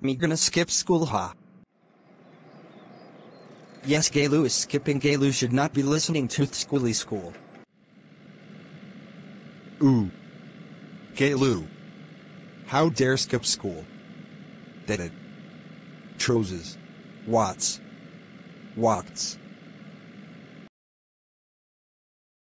Me gonna skip school, ha. Yes, Gayloo is skipping. Gayloo should not be listening to schooly school. Ooh. Gayloo. How dare skip school? Did it? Troses. Watts. Walks.